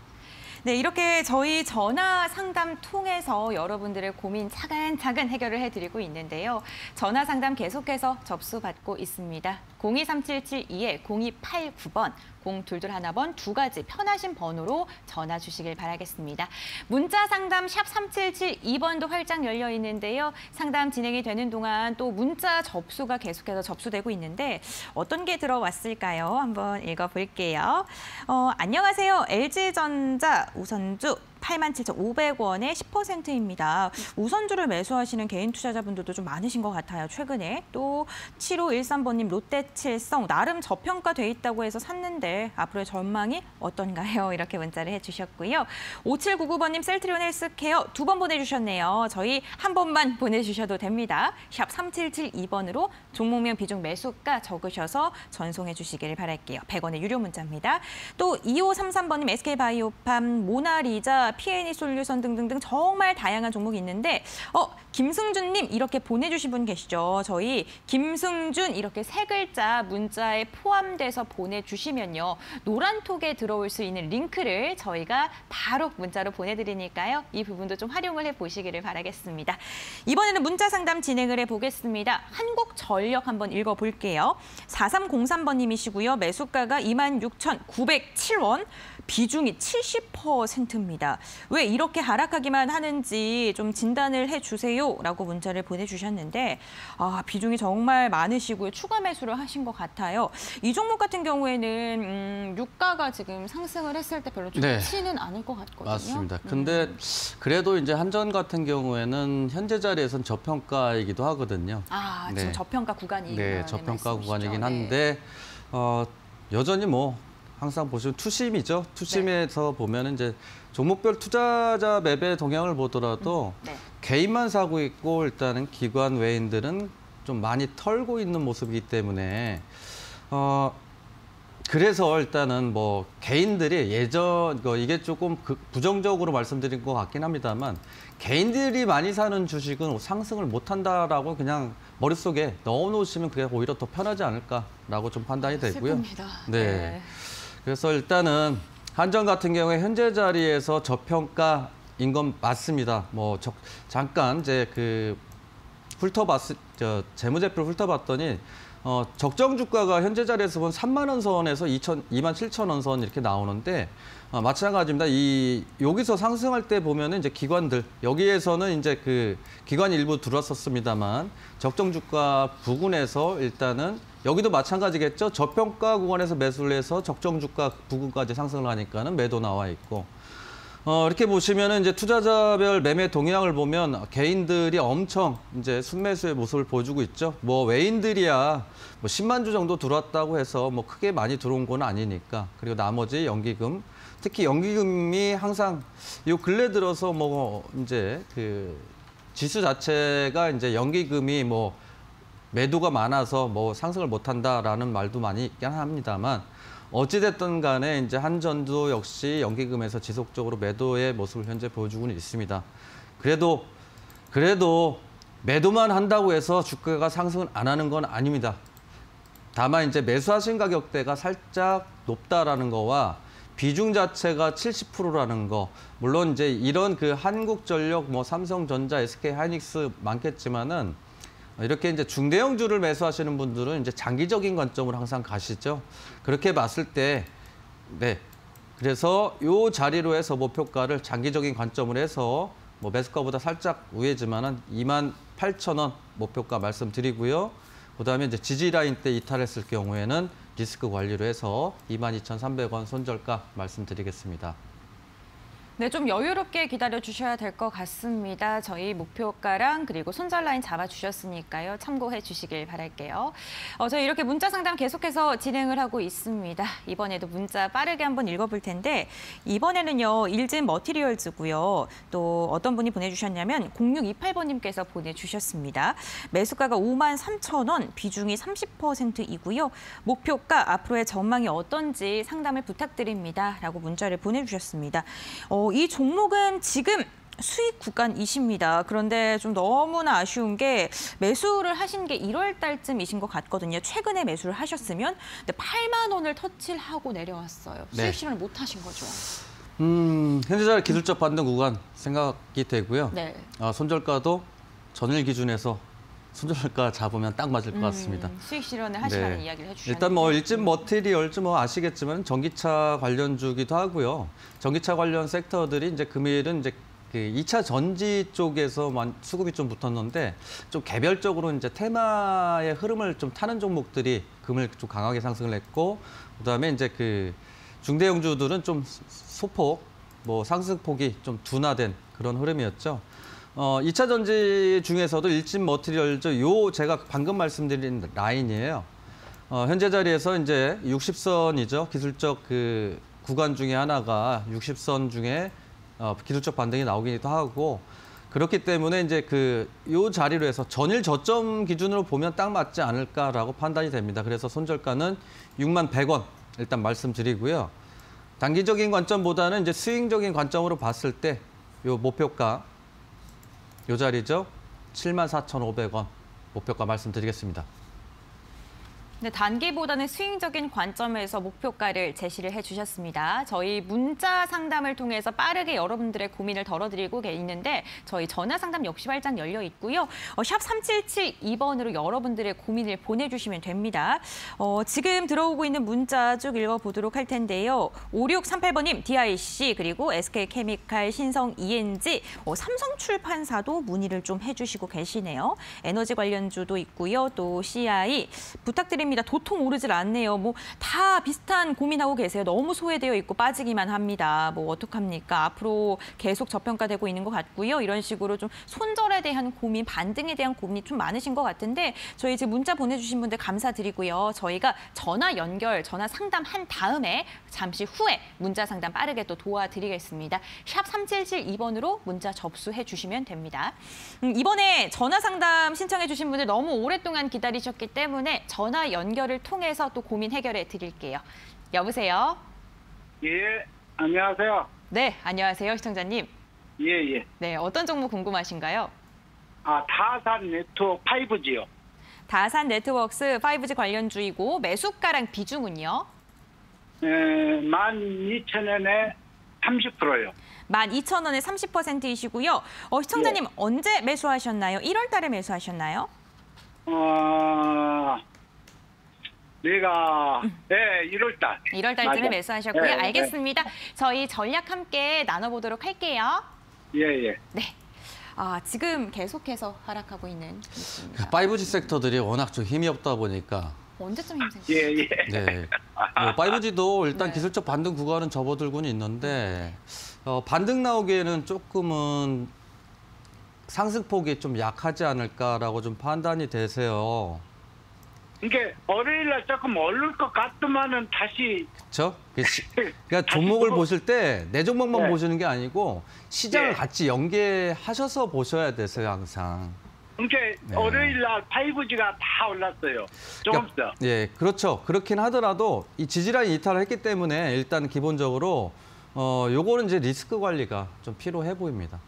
네, 이렇게 저희 전화 상담 통해서 여러분들의 고민 차근차근 해결을 해드리고 있는데요. 전화 상담 계속해서 접수받고 있습니다. 023772에 0289번, 0221번 두 가지 편하신 번호로 전화 주시길 바라겠습니다. 문자 상담 샵 3772번도 활짝 열려 있는데요. 상담 진행이 되는 동안 또 문자 접수가 계속해서 접수되고 있는데 어떤 게 들어왔을까요? 한번 읽어볼게요. 어, 안녕하세요. LG전자 우선주 87,500원에 10%입니다. 우선주를 매수하시는 개인 투자자분들도 좀 많으신 것 같아요. 최근에 또 7513번님 롯데칠성 나름 저평가돼 있다고 해서 샀는데 앞으로의 전망이 어떤가요? 이렇게 문자를 해주셨고요. 5799번님 셀트리온 헬스케어 두 번 보내주셨네요. 저희 한 번만 보내주셔도 됩니다. 샵 3772번으로 종목명 비중 매수가 적으셔서 전송해 주시길 바랄게요. 100원의 유료 문자입니다. 또 2533번님 SK바이오팜, 모나리자, PNE 솔루션 등등등 정말 다양한 종목이 있는데 어 김승준님 이렇게 보내주신 분 계시죠. 저희 김승준 이렇게 세 글자 문자에 포함돼서 보내주시면요. 노란톡에 들어올 수 있는 링크를 저희가 바로 문자로 보내드리니까요. 이 부분도 좀 활용을 해보시기를 바라겠습니다. 이번에는 문자 상담 진행을 해보겠습니다. 한국전력 한번 읽어볼게요. 4303번님이시고요. 매수가가 26,907원. 비중이 70%입니다. 왜 이렇게 하락하기만 하는지 좀 진단을 해주세요라고 문자를 보내주셨는데 아, 비중이 정말 많으시고요. 추가 매수를 하신 것 같아요. 이 종목 같은 경우에는 음, 유가가 지금 상승을 했을 때 별로 네. 좋지는 않을 것 같거든요. 맞습니다. 음. 근데 그래도 이제 한전 같은 경우에는 현재 자리에선 저평가이기도 하거든요. 아, 지금 네. 저평가 구간이 네, 저평가 구간이긴 한데 어, 여전히 뭐 항상 보시면 투심이죠. 투심에서 네. 보면 이제 종목별 투자자 매매 동향을 보더라도 네. 개인만 사고 있고 일단은 기관 외인들은 좀 많이 털고 있는 모습이기 때문에 어 그래서 일단은 뭐 개인들이 예전 그 이게 조금 그 부정적으로 말씀드린 것 같긴 합니다만 개인들이 많이 사는 주식은 상승을 못 한다라고 그냥 머릿속에 넣어 놓으시면 그게 오히려 더 편하지 않을까라고 좀 판단이 되고요. 슬픕니다. 네. 그래서 일단은 한전 같은 경우에 현재 자리에서 저평가인 건 맞습니다. 뭐 적- 잠깐 이제 그 훑어봤 저 재무제표를 훑어봤더니 어, 적정 주가가 현재 자리에서 본 3만 원 선에서 2천 2만 7천 원 선 이렇게 나오는데 어, 마찬가지입니다. 이 여기서 상승할 때 보면은 이제 기관들 여기에서는 이제 그 기관 일부 들어왔었습니다만 적정 주가 부근에서 일단은 여기도 마찬가지겠죠. 저평가 구간에서 매수를 해서 적정 주가 부근까지 상승을 하니까는 매도 나와 있고 어, 이렇게 보시면은 이제 투자자별 매매 동향을 보면 개인들이 엄청 이제 순매수의 모습을 보여주고 있죠. 뭐 외인들이야 뭐 10만 주 정도 들어왔다고 해서 뭐 크게 많이 들어온 건 아니니까. 그리고 나머지 연기금, 특히 연기금이 항상 요 근래 들어서 뭐 이제 그 지수 자체가 이제 연기금이 뭐 매도가 많아서 뭐 상승을 못 한다라는 말도 많이 있긴 합니다만 어찌됐든 간에 이제 한전도 역시 연기금에서 지속적으로 매도의 모습을 현재 보여주고는 있습니다. 그래도 그래도 매도만 한다고 해서 주가가 상승을 안 하는 건 아닙니다. 다만 이제 매수하신 가격대가 살짝 높다라는 거와 비중 자체가 70%라는 거. 물론 이제 이런 그 한국전력, 뭐 삼성전자, SK 하이닉스 많겠지만은 이렇게 이제 중대형주를 매수하시는 분들은 이제 장기적인 관점으로 항상 가시죠. 그렇게 봤을 때, 네. 그래서 요 자리로 해서 목표가를 장기적인 관점으로 해서 뭐 매수가보다 살짝 우회지만은 2만 8천 원 목표가 말씀드리고요. 그다음에 이제 지지 라인 때 이탈했을 경우에는 리스크 관리로 해서 22,300원 손절가 말씀드리겠습니다. 네, 좀 여유롭게 기다려 주셔야 될 것 같습니다. 저희 목표가랑 그리고 손절 라인 잡아 주셨으니까요. 참고해 주시길 바랄게요. 어, 저희 이렇게 문자 상담 계속해서 진행을 하고 있습니다. 이번에도 문자 빠르게 한번 읽어볼 텐데 이번에는요. 일진 머티리얼즈고요. 또 어떤 분이 보내주셨냐면 0628번님께서 보내주셨습니다. 매수가가 5만 3천 원, 비중이 30%이고요. 목표가 앞으로의 전망이 어떤지 상담을 부탁드립니다. 라고 문자를 보내주셨습니다. 어, 이 종목은 지금 수익 구간이십니다. 그런데 좀 너무나 아쉬운 게 매수를 하신 게 1월 달쯤이신 것 같거든요. 최근에 매수를 하셨으면 근데 8만 원을 터치를 하고 내려왔어요. 수익 네. 실현을 못 하신 거죠. 음, 현재 자리 기술적 반등 구간 생각이 되고요. 네. 아, 손절가도 전일 기준에서 손절가 잡으면 딱 맞을 것 같습니다. 음, 수익 실현을 하시라는 네. 이야기를 해주셨는데 일단 뭐 일진 머티리얼즈 뭐 아시겠지만 전기차 관련주기도 하고요. 전기차 관련 섹터들이 이제 금일은 이제 그 2차 전지 쪽에서 만- 수급이 좀 붙었는데 좀 개별적으로 이제 테마의 흐름을 좀 타는 종목들이 금일 좀 강하게 상승을 했고 그다음에 이제 그 중대형주들은 좀 소폭 뭐 상승폭이 좀 둔화된 그런 흐름이었죠. 어, 2차 전지 중에서도 일진 머티리얼즈 요 제가 방금 말씀드린 라인이에요. 어, 현재 자리에서 이제 60선이죠. 기술적 그 구간 중에 하나가 60선 중에 어, 기술적 반등이 나오기도 하고 그렇기 때문에 이제 그 요 자리로 해서 전일 저점 기준으로 보면 딱 맞지 않을까라고 판단이 됩니다. 그래서 손절가는 6만 100원 일단 말씀드리고요. 단기적인 관점보다는 이제 스윙적인 관점으로 봤을 때 요 목표가 요 자리죠. 7만 4,500원 목표가 말씀드리겠습니다. 네, 단기보다는 스윙적인 관점에서 목표가를 제시를 해주셨습니다. 저희 문자 상담을 통해서 빠르게 여러분들의 고민을 덜어드리고 있는데 저희 전화 상담 역시 활짝 열려 있고요. 어, 샵 3772번으로 여러분들의 고민을 보내주시면 됩니다. 어, 지금 들어오고 있는 문자 쭉 읽어보도록 할 텐데요. 5638번님, DIC 그리고 SK케미칼, 신성 ENG, 어, 삼성출판사도 문의를 좀 해주시고 계시네요. 에너지 관련주도 있고요. 또 CI 부탁드립니다. 도통 오르질 않네요. 뭐 다 비슷한 고민하고 계세요. 너무 소외되어 있고 빠지기만 합니다. 뭐 어떡합니까? 앞으로 계속 저평가되고 있는 것 같고요. 이런 식으로 좀 손절에 대한 고민, 반등에 대한 고민이 좀 많으신 것 같은데 저희 지금 문자 보내주신 분들 감사드리고요. 저희가 전화 연결, 전화 상담한 다음에 잠시 후에 문자 상담 빠르게 또 도와드리겠습니다. 샵 3772번으로 문자 접수해 주시면 됩니다. 음, 이번에 전화 상담 신청해 주신 분들 너무 오랫동안 기다리셨기 때문에 전화 연결을 통해서 또 고민 해결해 드릴게요. 여보세요? 예, 안녕하세요. 네, 안녕하세요, 시청자님. 예, 예. 네, 어떤 종목 궁금하신가요? 아, 타산 네트워크 5G요. 다산 네트워크스 5G 관련 주이고 매수가랑 비중은요? 에, 12,000원에 30%요. 12,000원에 30%이시고요. 어, 시청자님 예. 언제 매수하셨나요? 1월 달에 매수하셨나요? 어, 내가 예, 1월 달. 1월 달쯤에 맞아. 매수하셨고요. 네, 네. 알겠습니다. 저희 전략 함께 나눠보도록 할게요. 예, 예. 네. 아, 지금 계속해서 하락하고 있는 모습입니다. 5G 섹터들이 워낙 좀 힘이 없다 보니까 언제쯤 힘생? 예, 예. 네. 뭐 5G도 일단 네. 기술적 반등 구간은 접어들고는 있는데 어, 반등 나오기에는 조금은 상승폭이 좀 약하지 않을까라고 좀 판단이 되세요. 이게 월요일 날 조금 오를 것 같더만은 다시 그렇죠? 그러니까 종목을 보실 때 내 종목만 네. 보시는 게 아니고 시장을 네. 같이 연계하셔서 보셔야 되세요 항상. 이게 네. 월요일 날 5G가 다 올랐어요. 조금 더. 예, 그렇죠. 그렇긴 하더라도 이 지지라인 이탈을 했기 때문에 일단 기본적으로 어 요거는 이제 리스크 관리가 좀 필요해 보입니다.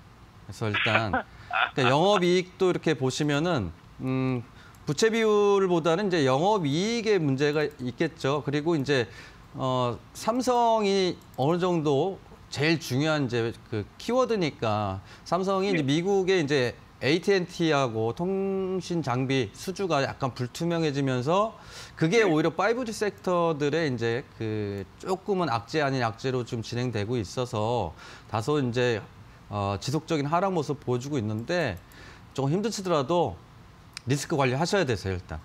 그래서 일단 그러니까 영업이익도 이렇게 보시면은 음 부채 비율보다는 이제 영업 이익의 문제가 있겠죠. 그리고 이제 어 삼성이 어느 정도 제일 중요한 이제 그 키워드니까 삼성이 이제 미국의 이제 AT&T하고 통신 장비 수주가 약간 불투명해지면서 그게 오히려 5G 섹터들의 이제 그 조금은 악재 아닌 악재로 좀 진행되고 있어서 다소 이제 어 지속적인 하락 모습 보여주고 있는데 조금 힘드시더라도 리스크 관리 하셔야 되세요 일단.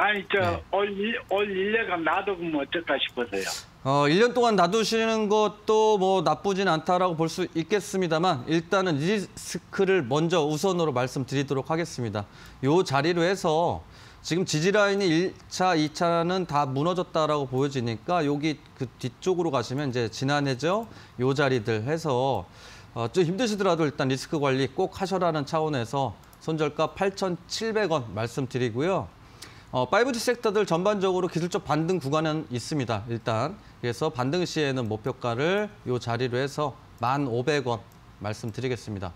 아니 네. 저올 올 1년간 놔두면 어쩔까 싶어서요. 어, 1년 동안 놔두시는 것도 뭐 나쁘진 않다라고 볼 수 있겠습니다만 일단은 리스크를 먼저 우선으로 말씀드리도록 하겠습니다. 요 자리로 해서 지금 지지라인이 1차, 2차는 다 무너졌다라고 보여지니까 여기 그 뒤쪽으로 가시면 이제 지난해죠. 요 자리들 해서 어, 좀 힘드시더라도 일단 리스크 관리 꼭 하셔라는 차원에서 손절가 8,700원 말씀드리고요. 어, 5G 섹터들 전반적으로 기술적 반등 구간은 있습니다. 일단 그래서 반등 시에는 목표가를 이 자리로 해서 1,500원 말씀드리겠습니다.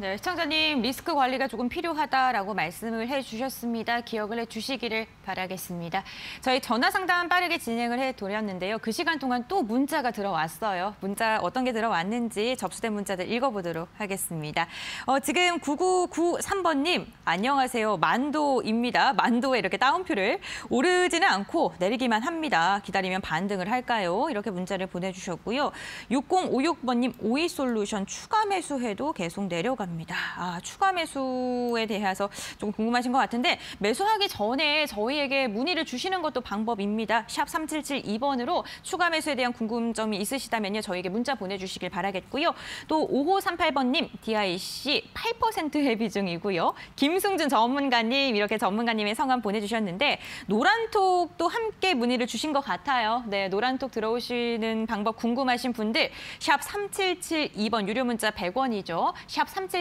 네, 시청자님 리스크 관리가 조금 필요하다라고 말씀을 해주셨습니다. 기억을 해주시기를 바라겠습니다. 저희 전화 상담 빠르게 진행을 해드렸는데요. 그 시간 동안 또 문자가 들어왔어요. 문자 어떤 게 들어왔는지 접수된 문자들 읽어보도록 하겠습니다. 어, 지금 9993번님 안녕하세요. 만도입니다. 만도에 이렇게 따옴표를 오르지는 않고 내리기만 합니다. 기다리면 반등을 할까요? 이렇게 문자를 보내주셨고요. 6056번님 오이솔루션 추가 매수해도 계속 내려갑니다. 아, 추가 매수에 대해서 조금 궁금하신 것 같은데 매수하기 전에 저희에게 문의를 주시는 것도 방법입니다. 샵 3772번으로 추가 매수에 대한 궁금점이 있으시다면요. 저희에게 문자 보내주시길 바라겠고요. 또 5538번님 DIC 8%의 비중이고요. 김승준 전문가님 이렇게 전문가님의 성함 보내주셨는데 노란톡도 함께 문의를 주신 것 같아요. 네, 노란톡 들어오시는 방법 궁금하신 분들 샵 3772번 유료 문자 100원이죠. 샵 3772번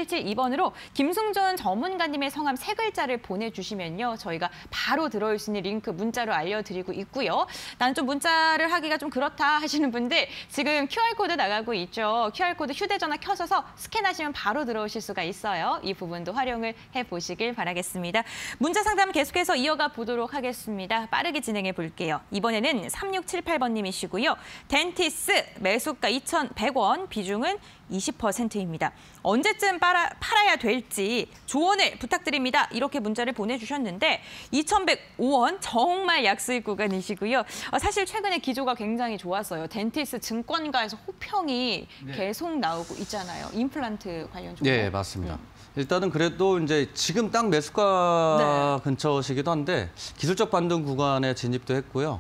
으로 김승준 전문가님의 성함 세 글자를 보내주시면요. 저희가 바로 들어올 수 있는 링크 문자로 알려드리고 있고요. 나는 좀 문자를 하기가 좀 그렇다 하시는 분들 지금 QR코드 나가고 있죠. QR코드 휴대전화 켜셔서 스캔하시면 바로 들어오실 수가 있어요. 이 부분도 활용을 해보시길 바라겠습니다. 문자 상담 계속해서 이어가 보도록 하겠습니다. 빠르게 진행해 볼게요. 이번에는 3678번님이시고요. 덴티스 매수가 2,100원, 비중은 20%입니다. 언제쯤 팔아, 팔아야 될지 조언을 부탁드립니다. 이렇게 문자를 보내주셨는데 2,105원 정말 약수익 구간이시고요. 어, 사실 최근에 기조가 굉장히 좋았어요. 덴티스 증권가에서 호평이 계속 나오고 있잖아요. 임플란트 관련 종목. 네, 맞습니다. 일단은 그래도 이제 지금 딱 매수가 근처시기도 한데 기술적 반등 구간에 진입도 했고요.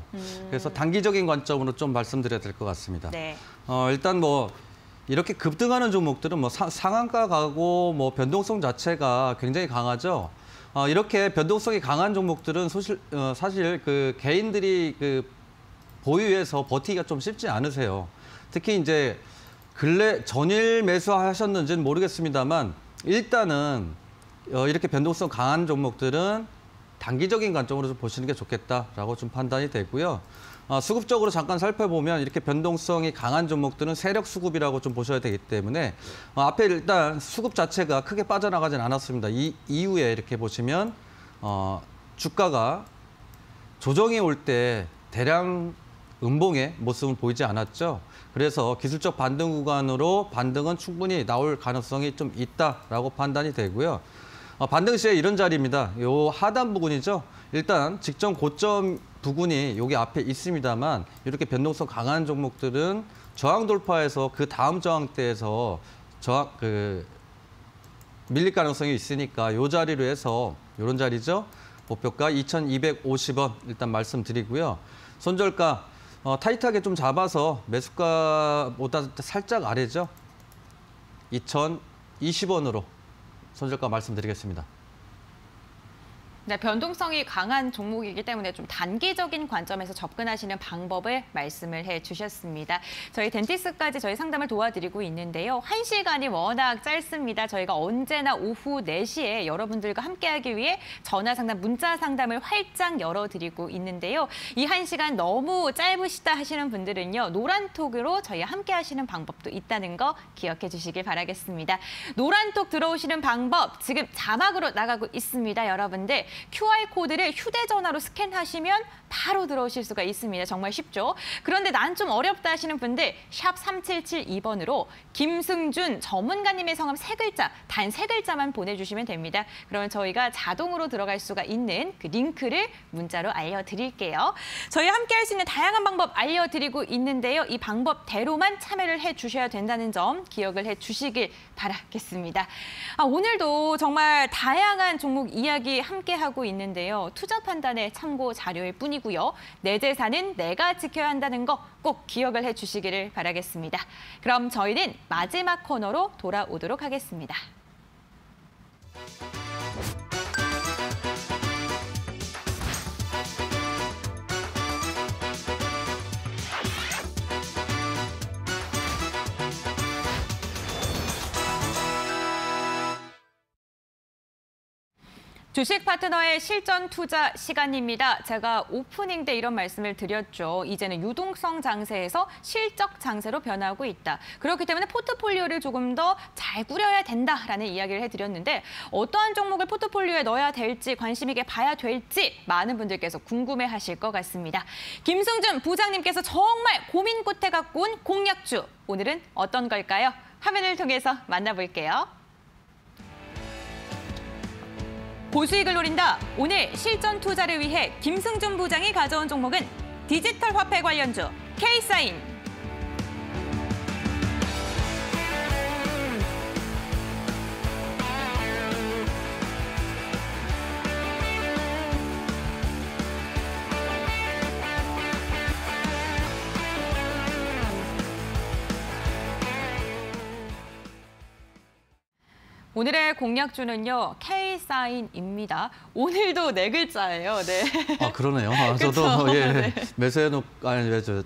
그래서 단기적인 관점으로 좀 말씀드려야 될 것 같습니다. 네. 어, 일단 뭐 이렇게 급등하는 종목들은 뭐 사- 상한가 가고 뭐 변동성 자체가 굉장히 강하죠. 어, 이렇게 변동성이 강한 종목들은 소실, 어, 사실 그 개인들이 그 보유해서 버티기가 좀 쉽지 않으세요. 특히 이제 근래 전일 매수하셨는지는 모르겠습니다만 일단은 어, 이렇게 변동성 강한 종목들은 단기적인 관점으로 좀 보시는 게 좋겠다라고 좀 판단이 되고요. 어, 수급적으로 잠깐 살펴보면 이렇게 변동성이 강한 종목들은 세력 수급이라고 좀 보셔야 되기 때문에 어, 앞에 일단 수급 자체가 크게 빠져나가진 않았습니다. 이 이후에 이렇게 보시면 어, 주가가 조정이 올 때 대량 음봉의 모습은 보이지 않았죠. 그래서 기술적 반등 구간으로 반등은 충분히 나올 가능성이 좀 있다라고 판단이 되고요. 어, 반등 시에 이런 자리입니다. 요 하단 부분이죠. 일단 직전 고점 부분이 여기 앞에 있습니다만 이렇게 변동성 강한 종목들은 저항 돌파해서 그 다음 저항대에서 저항 그 밀릴 가능성이 있으니까 요 자리로 해서 요런 자리죠. 목표가 2,250원 일단 말씀드리고요. 손절가 어, 타이트하게 좀 잡아서 매수가보다 살짝 아래죠. 2,020원으로 손절가 말씀드리겠습니다. 네, 변동성이 강한 종목이기 때문에 좀 단기적인 관점에서 접근하시는 방법을 말씀을 해 주셨습니다. 저희 덴티스까지 저희 상담을 도와드리고 있는데요. 한 시간이 워낙 짧습니다. 저희가 언제나 오후 4시에 여러분들과 함께하기 위해 전화 상담, 문자 상담을 활짝 열어드리고 있는데요. 이 한 시간 너무 짧으시다 하시는 분들은요. 노란톡으로 저희 함께 하시는 방법도 있다는 거 기억해 주시길 바라겠습니다. 노란톡 들어오시는 방법 지금 자막으로 나가고 있습니다. 여러분들 QR코드를 휴대전화로 스캔하시면 바로 들어오실 수가 있습니다. 정말 쉽죠? 그런데 난 좀 어렵다 하시는 분들 샵 3772번으로 김승준 전문가님의 성함 세 글자, 단 세 글자만 보내주시면 됩니다. 그러면 저희가 자동으로 들어갈 수가 있는 그 링크를 문자로 알려드릴게요. 저희 함께 할 수 있는 다양한 방법 알려드리고 있는데요. 이 방법대로만 참여를 해주셔야 된다는 점 기억을 해주시길 바라겠습니다. 아, 오늘도 정말 다양한 종목 이야기 함께 하고 있는데요. 투자 판단의 참고 자료일 뿐이고요. 내 재산은 내가 지켜야 한다는 거 꼭 기억을 해주시기를 바라겠습니다. 그럼 저희는 마지막 코너로 돌아오도록 하겠습니다. 주식 파트너의 실전 투자 시간입니다. 제가 오프닝 때 이런 말씀을 드렸죠. 이제는 유동성 장세에서 실적 장세로 변하고 있다. 그렇기 때문에 포트폴리오를 조금 더 잘 꾸려야 된다라는 이야기를 해드렸는데 어떠한 종목을 포트폴리오에 넣어야 될지 관심 있게 봐야 될지 많은 분들께서 궁금해하실 것 같습니다. 김승준 부장님께서 정말 고민 끝에 갖고 온 공약주 오늘은 어떤 걸까요? 화면을 통해서 만나볼게요. 고수익을 노린다. 오늘 실전 투자를 위해 김승준 부장이 가져온 종목은 디지털 화폐 관련주 K사인. 오늘의 공약주는요 K사인입니다. 오늘도 네 글자예요. 네. 아 그러네요. 아, 저도? 예 네. 매수해놓고 아니 왜 저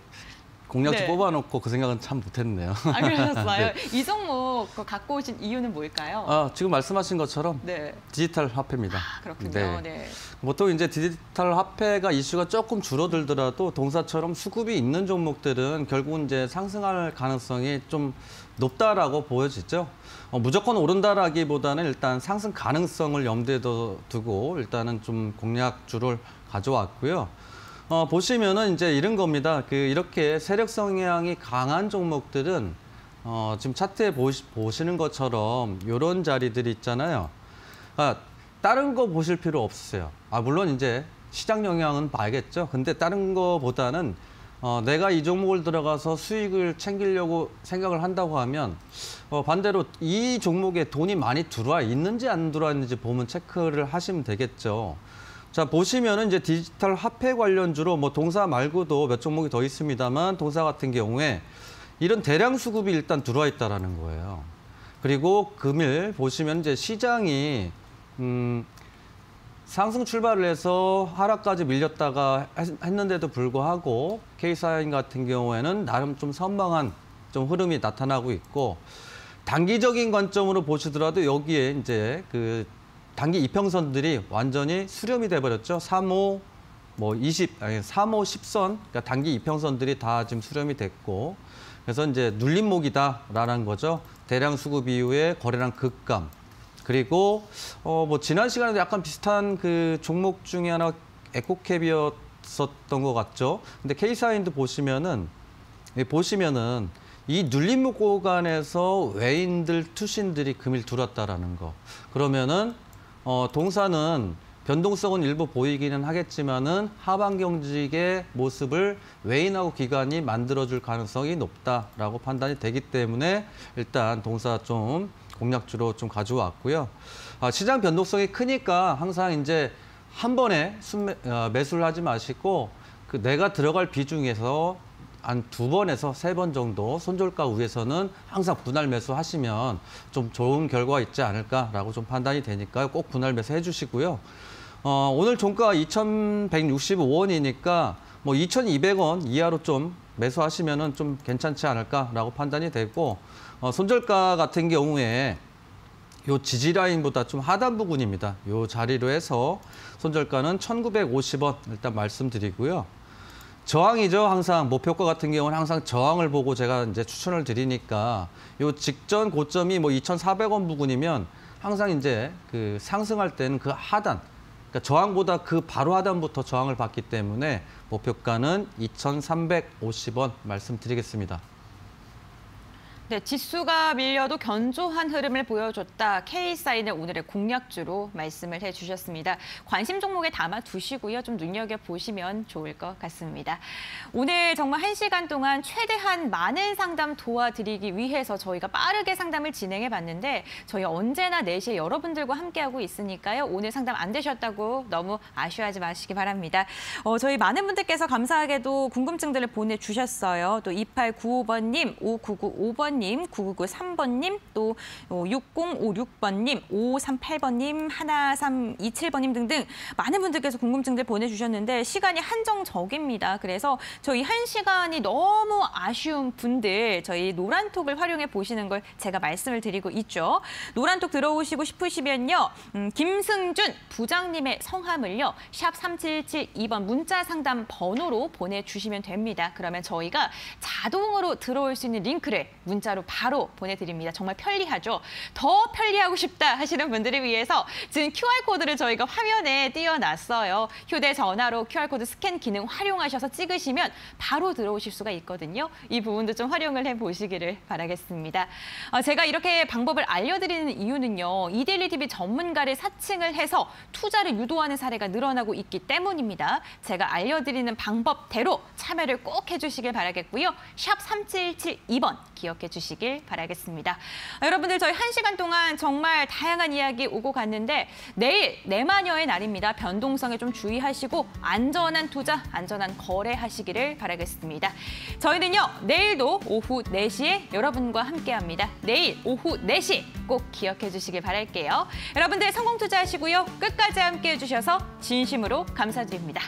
공략주 네. 뽑아놓고 그 생각은 참 못했네요. 아 그러셨어요? 네. 이 종목 그거 갖고 오신 이유는 뭘까요? 아 지금 말씀하신 것처럼 네. 디지털 화폐입니다. 아, 그렇군요. 네. 보통 이제 디지털 화폐가 이슈가 조금 줄어들더라도 동사처럼 수급이 있는 종목들은 결국은 이제 상승할 가능성이 좀 높다라고 보여지죠. 어, 무조건 오른다라기보다는 일단 상승 가능성을 염두에 둬- 두고 일단은 좀 공략주를 가져왔고요. 어, 보시면은 이제 이런 겁니다. 그 이렇게 세력 성향이 강한 종목들은 어, 지금 차트에 보시, 보시는 것처럼 이런 자리들이 있잖아요. 아, 다른 거 보실 필요 없으세요. 아, 물론 이제 시장 영향은 봐야겠죠. 근데 다른 거보다는 어, 내가 이 종목을 들어가서 수익을 챙기려고 생각을 한다고 하면 어, 반대로 이 종목에 돈이 많이 들어와 있는지 안 들어와 있는지 보면 체크를 하시면 되겠죠. 자, 보시면은 이제 디지털 화폐 관련주로 뭐 동사 말고도 몇 종목이 더 있습니다만 동사 같은 경우에 이런 대량 수급이 일단 들어와 있다라는 거예요. 그리고 금일 보시면 이제 시장이 음, 상승 출발을 해서 하락까지 밀렸다가 했- 했는데도 불구하고 K사인 같은 경우에는 나름 좀 선방한 좀 흐름이 나타나고 있고 단기적인 관점으로 보시더라도 여기에 이제 그 단기 이평선들이 완전히 수렴이 돼 버렸죠. 3호 뭐 20, 아니 3호 10선, 그러니까 단기 이평선들이 다 지금 수렴이 됐고, 그래서 이제 눌림목이다라는 거죠. 대량 수급 이후에 거래량 급감. 그리고 어 뭐 지난 시간에도 약간 비슷한 그 종목 중에 하나 에코캡이었 있었던 것 같죠. 근데 K사인도 보시면은 예, 보시면은 이 눌림목 구간에서 외인들 투신들이 금일 들었다라는 거. 그러면은 어, 동사는 변동성은 일부 보이기는 하겠지만은 하반 경직의 모습을 외인하고 기관이 만들어줄 가능성이 높다라고 판단이 되기 때문에 일단 동사 좀 공략주로 좀 가져왔고요. 아, 시장 변동성이 크니까 항상 이제 한 번에 순매, 어, 매수를 하지 마시고 그 내가 들어갈 비중에서 한 두 번에서 세 번 정도 손절가 위에서는 항상 분할 매수 하시면 좀 좋은 결과가 있지 않을까라고 좀 판단이 되니까요. 꼭 분할 매수 해주시고요. 어, 오늘 종가 2,165원이니까 뭐 2,200원 이하로 좀 매수하시면은 좀 괜찮지 않을까라고 판단이 되고 어, 손절가 같은 경우에 요 지지 라인보다 좀 하단 부분입니다. 요 자리로 해서 손절가는 1,950원 일단 말씀드리고요. 저항이죠. 항상 목표가 같은 경우는 항상 저항을 보고 제가 이제 추천을 드리니까 요 직전 고점이 뭐 2,400원 부근이면 항상 이제 그 상승할 때는 그 하단 그러니까 저항보다 그 바로 하단부터 저항을 받기 때문에 목표가는 2,350원 말씀드리겠습니다. 네, 지수가 밀려도 견조한 흐름을 보여줬다. K사인의 오늘의 공략주로 말씀을 해주셨습니다. 관심 종목에 담아 두시고요. 좀 눈여겨보시면 좋을 것 같습니다. 오늘 정말 한시간 동안 최대한 많은 상담 도와드리기 위해서 저희가 빠르게 상담을 진행해 봤는데 저희 언제나 4시에 여러분들과 함께하고 있으니까요. 오늘 상담 안 되셨다고 너무 아쉬워하지 마시기 바랍니다. 어, 저희 많은 분들께서 감사하게도 궁금증들을 보내주셨어요. 또 2895번님, 5995번님, 9993번님, 또 6056번님, 5538번님, 1327번님 등등 많은 분들께서 궁금증들 보내주셨는데 시간이 한정적입니다. 그래서 저희 한 시간이 너무 아쉬운 분들 저희 노란톡을 활용해 보시는 걸 제가 말씀을 드리고 있죠. 노란톡 들어오시고 싶으시면요. 음, 김승준 부장님의 성함을요. 샵 3772번 문자 상담 번호로 보내주시면 됩니다. 그러면 저희가 자동으로 들어올 수 있는 링크를 문자 로 바로 보내드립니다. 정말 편리하죠. 더 편리하고 싶다 하시는 분들을 위해서 지금 QR코드를 저희가 화면에 띄워놨어요. 휴대전화로 QR코드 스캔 기능 활용하셔서 찍으시면 바로 들어오실 수가 있거든요. 이 부분도 좀 활용을 해보시기를 바라겠습니다. 어, 제가 이렇게 방법을 알려드리는 이유는요. 이데일리 TV 전문가를 사칭을 해서 투자를 유도하는 사례가 늘어나고 있기 때문입니다. 제가 알려드리는 방법대로 참여를 꼭 해주시길 바라겠고요. 샵 3772번 기억해 주시길 바라겠습니다. 아, 여러분들 저희 한 시간 동안 정말 다양한 이야기 오고 갔는데 내일 내마녀의 날입니다. 변동성에 좀 주의하시고 안전한 투자, 안전한 거래하시기를 바라겠습니다. 저희는요 내일도 오후 4시에 여러분과 함께합니다. 내일 오후 4시 꼭 기억해 주시길 바랄게요. 여러분들 성공 투자하시고요. 끝까지 함께해 주셔서 진심으로 감사드립니다.